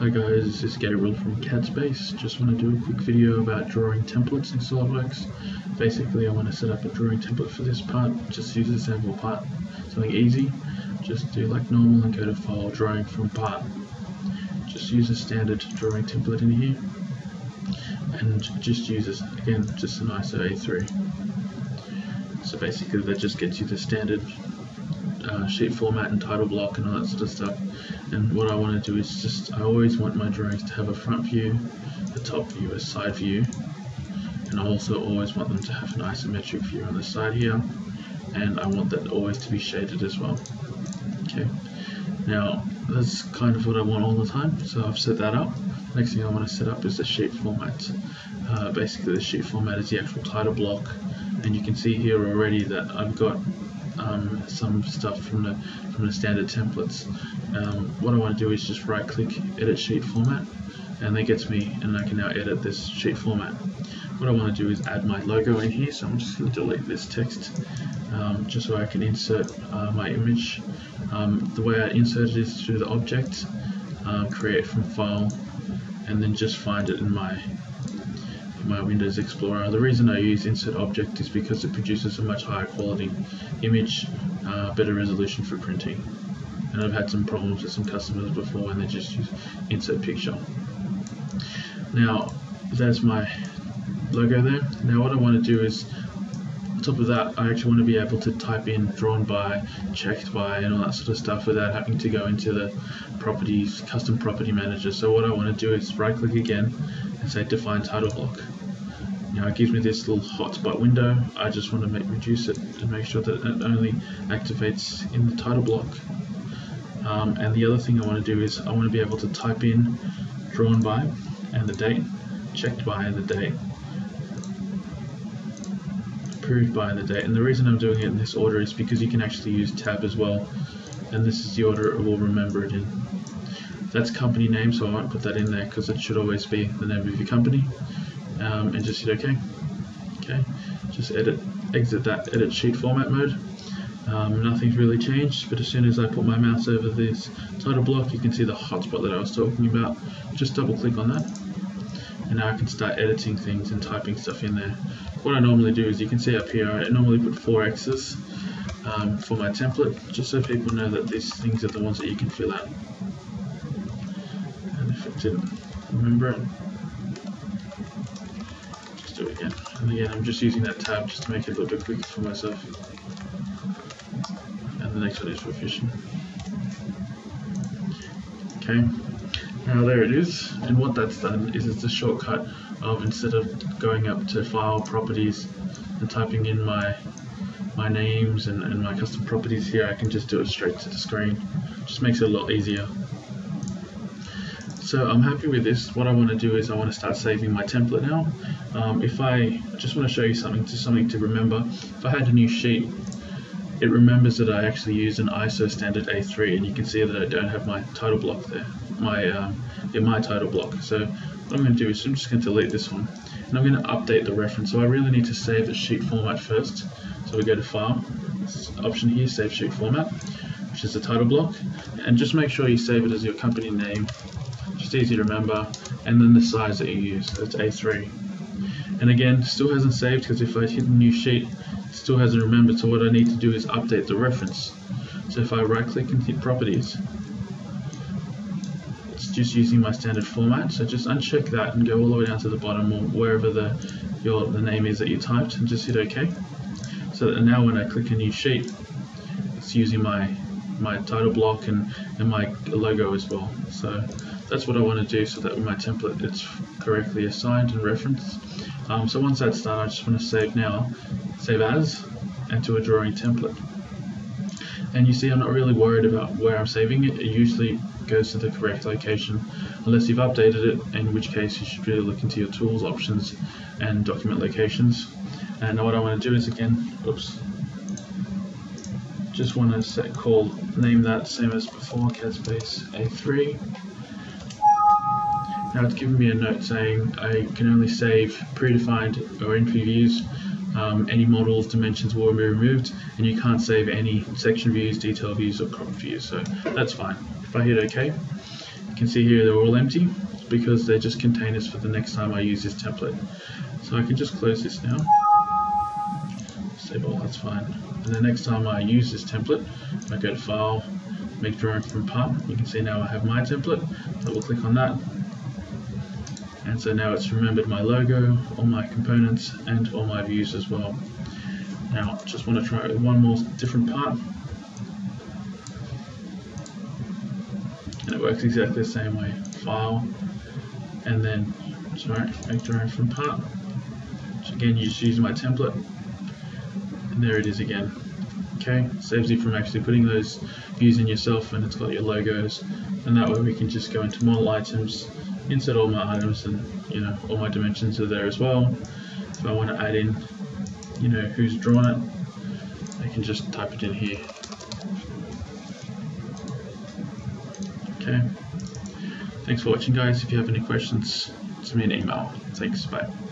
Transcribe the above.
Hi guys, this is Gabriel from CADspace. Just want to do a quick video about drawing templates in SOLIDWORKS. Basically I want to set up a drawing template for this part, just use the sample part, something easy. Just do like normal and go to file, drawing from part. Just use a standard drawing template in here. And just use this, again, just an ISO A3. So basically that just gets you the standard uh, sheet format and title block and all that sort of stuff. And what I want to do is just, I always want my drawings to have a front view, a top view, a side view, and I also always want them to have an isometric view on the side here, and I want that always to be shaded as well. Okay, now that's kind of what I want all the time, so I've set that up. Next thing I want to set up is the sheet format. Uh, basically the sheet format is the actual title block, and you can see here already that I've got um, some stuff from the from the standard templates. Um, what I want to do is just right click edit sheet format and that gets me and I can now edit this sheet format. What I want to do is add my logo in here so I'm just going to delete this text um, just so I can insert uh, my image. Um, the way I insert it is through the object, uh, create from file and then just find it in my my Windows Explorer. The reason I use insert object is because it produces a much higher quality image, uh, better resolution for printing. And I've had some problems with some customers before when they just use insert picture. Now, there's my logo there. Now what I want to do is, on top of that, I actually want to be able to type in drawn by, checked by, and all that sort of stuff without having to go into the properties, custom property manager. So what I want to do is right click again and say define title block. Now it gives me this little hotspot window. I just want to make, reduce it and make sure that it only activates in the title block. Um, and the other thing I want to do is I want to be able to type in drawn by and the date, checked by and the date, approved by the date. And the reason I'm doing it in this order is because you can actually use tab as well. And this is the order it will remember it in. That's company name, so I won't put that in there because it should always be the name of your company um, and just hit OK. Okay, just edit, exit that edit sheet format mode. Um, nothing's really changed, but as soon as I put my mouse over this title block, you can see the hotspot that I was talking about. Just double click on that, and now I can start editing things and typing stuff in there. What I normally do is you can see up here, I normally put four X's um, for my template, just so people know that these things are the ones that you can fill out. And if it didn't remember it, just do it again. And again, I'm just using that tab just to make it a little bit quicker for myself. And the next one is for fishing. Okay, now there it is. And what that's done is it's a shortcut of instead of going up to File, Properties, and typing in my my names and, and my custom properties here, I can just do it straight to the screen. Just makes it a lot easier. So I'm happy with this. What I want to do is I want to start saving my template now. Um, if I just want to show you something, to something to remember. If I had a new sheet, it remembers that I actually used an ISO standard A3, and you can see that I don't have my title block there, my um, yeah, my title block. So what I'm going to do is I'm just going to delete this one, and I'm going to update the reference. So I really need to save the sheet format first. So we go to File, option here, Save Sheet Format, which is the title block, and just make sure you save it as your company name just easy to remember, and then the size that you use, that's A3. And again, still hasn't saved because if I hit new sheet, it still hasn't remembered, so what I need to do is update the reference. So if I right click and hit properties, it's just using my standard format, so just uncheck that and go all the way down to the bottom or wherever the, your, the name is that you typed and just hit OK. So that now when I click a new sheet, it's using my my title block and, and my logo as well. So that's what I want to do so that my template it's correctly assigned and referenced. Um, so once that's done, I just want to save now, save as, and to a drawing template. And you see I'm not really worried about where I'm saving it, it usually goes to the correct location unless you've updated it, in which case you should really look into your tools options and document locations. And what I want to do is again, oops, just want to set call, name that same as before, CADspace A3 now it's given me a note saying I can only save predefined or entry views. Um, any models, dimensions will be removed, and you can't save any section views, detail views, or crop views. So that's fine. If I hit OK, you can see here they're all empty because they're just containers for the next time I use this template. So I can just close this now. All, that's fine. And the next time I use this template, I go to File, Make Drawing from Part. You can see now I have my template. Double click on that. And so now it's remembered my logo, all my components, and all my views as well. Now, just want to try one more different part. And it works exactly the same way. File, and then, sorry, make drawing from part. So again, you just use my template, there it is again. Okay, saves you from actually putting those views in yourself, and it's got your logos, and that way we can just go into model items, insert all my items, and you know all my dimensions are there as well. If I want to add in, you know, who's drawn it, I can just type it in here. Okay. Thanks for watching guys. If you have any questions, send me an email. Thanks, bye.